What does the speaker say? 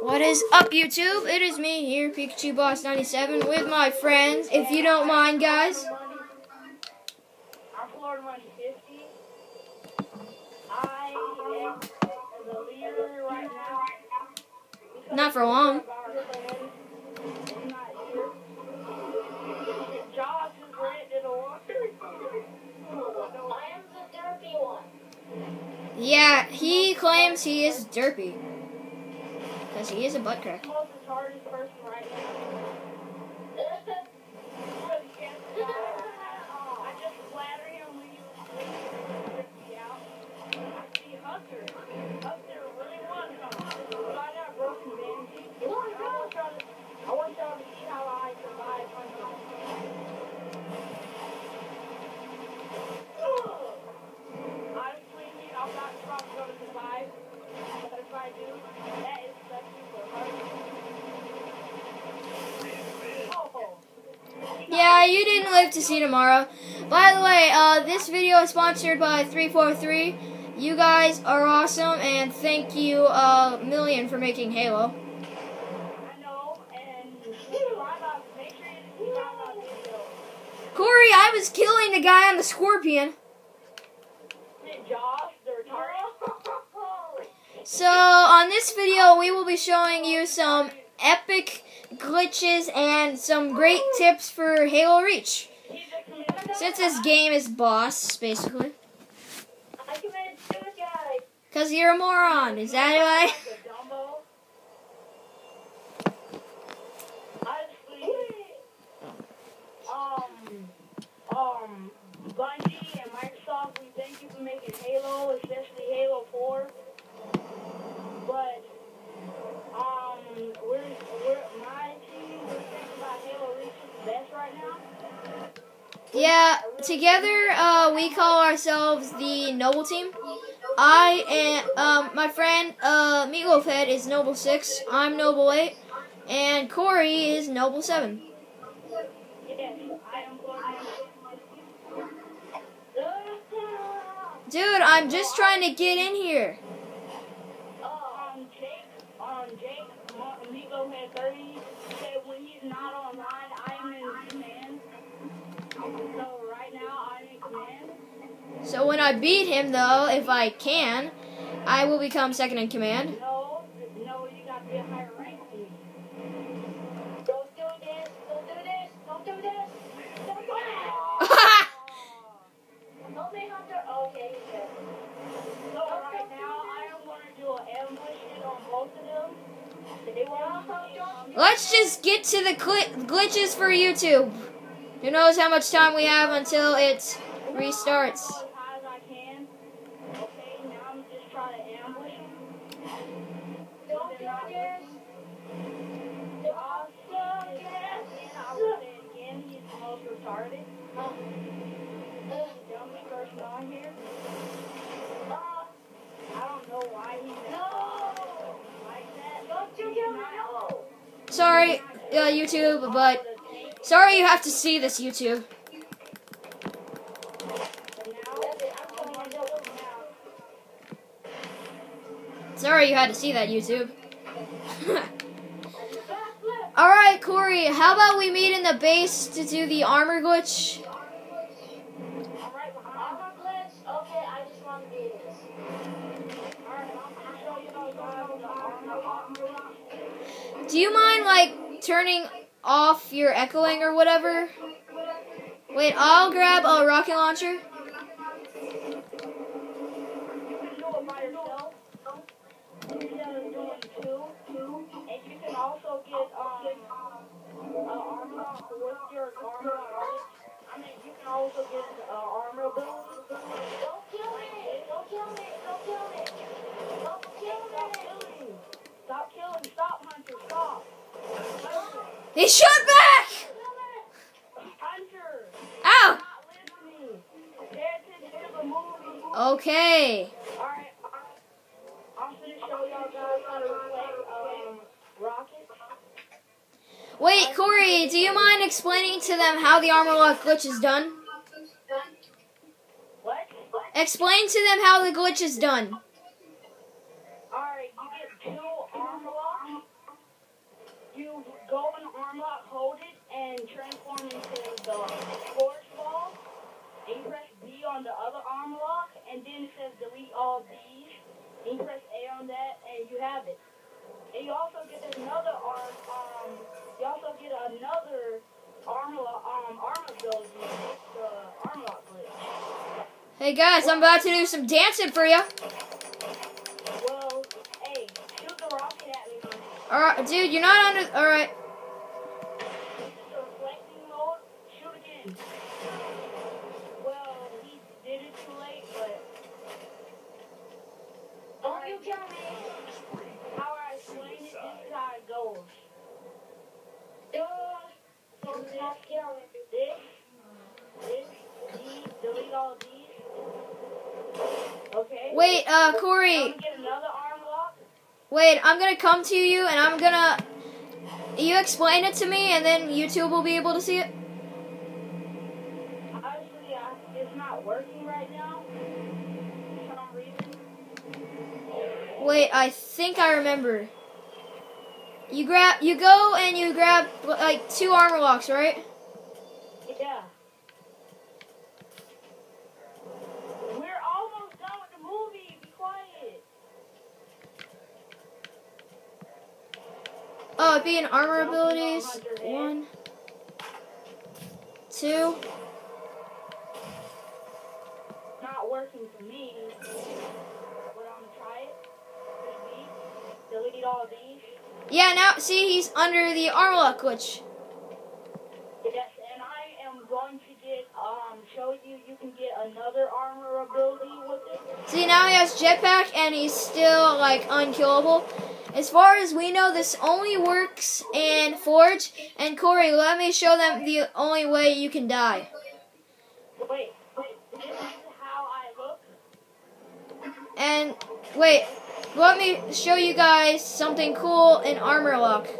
What is up, YouTube? It is me here, Pikachu Boss 97, with my friends. If you don't mind, guys. I'm Florida Money 50. I am the leader right now. Not for long. Yeah, he claims he is derpy. Because he is a butt crack. Most retarded person right now. I just flatter him when you when you out. I see Hunter. Hunter really wants some. But I got broken bandages. I want y'all to, I want y'all to see how I survive Hunter. Honestly, I'm not probably going to survive. But if I do, that is especially for Hunter. Oh. Yeah, you didn't live to see tomorrow. By the way, uh, this video is sponsored by 343. You guys are awesome, and thank you a million for making Halo. Corey, I was killing the guy on the scorpion. So, on this video, we will be showing you some epic glitches and some great tips for Halo Reach. Since this game is boss, basically. Because you're a moron, is that why? Um, um, Bungie and Microsoft, we thank you for making Halo, especially Halo 4. But, um, we're, we're, my team, we're thinking about Halo Reach is the best right now. Yeah, together uh, we call ourselves the Noble Team. I and um, my friend uh, Meatloaf Head is Noble 6, I'm Noble 8, and Corey is Noble 7. Yes, I am Dude, I'm just trying to get in here. Um, Jake, um, Jake, Amigo had 30, said when he's not online, I'm in command. So right now, I'm in command. So when I beat him, though, if I can, I will become second in command. No, no, you got to be a higher rank than me. Don't do this, don't do this, don't do this. Don't do this. Don't be Hunter. Okay, he's. So right now, I am going to do an ambush hit on both of them. Let's just get to the gl- glitches for YouTube. Who knows how much time we have until it restarts? Sorry, uh, YouTube, but sorry you have to see this, YouTube. But now, I'm going to go now. Sorry you had to see that, YouTube. Alright, Corey, how about we meet in the base to do the armor glitch? Do you mind, like, turning off your echoing or whatever? Wait, I'll grab a rocket launcher. Doing two. And you can also get um uh, armor with your armor. I mean, you can also get uh, armor. Don't kill me! Don't kill me! Don't kill me! Don't kill me! Stop killing! Stop Hunter! Stop! He shot back! Hunter! Ow! Okay. Wait, Corey, do you mind explaining to them how the armor lock glitch is done? What? Explain to them how the glitch is done. Alright, you get two armor locks. You go in armor lock, hold it and transform into the force ball. And you press B on the other arm lock, and then it says delete all these. And you press A on that, and you have it. And you also get another arm. Um, also get another arm lock, um, arm ability. The arm glitch. Hey guys, I'm about to do some dancing for you. Well, hey, shoot the rocket at me. All right, dude, you're not under. All right. The reflecting mode. Shoot again. Well, he did it too late, but. Don't you tell me how I explain it. This is how it goes. Uh, so this, this, this, these, delete all of these. Okay. Wait, uh, Corey. Wait, I'm gonna come to you and I'm gonna. You explain it to me, and then YouTube will be able to see it. I, it's not working right now. Wait, I think I remember. You grab, you go and you grab like two armor locks, right? Yeah. We're almost done with the movie. Be quiet. Oh, it'd be in armor abilities. One, two. Not working for me. But I'm gonna try it. Delete all of these. Yeah, now see he's under the armor lock glitch. Yes, and I am going to get um show you. You can get another armor ability with it. See now he has jetpack and he's still like unkillable. As far as we know, this only works in Forge. And Corey, let me show them the only way you can die. Wait, wait. This is how I look. And wait, let me show you guys something cool in armor lock.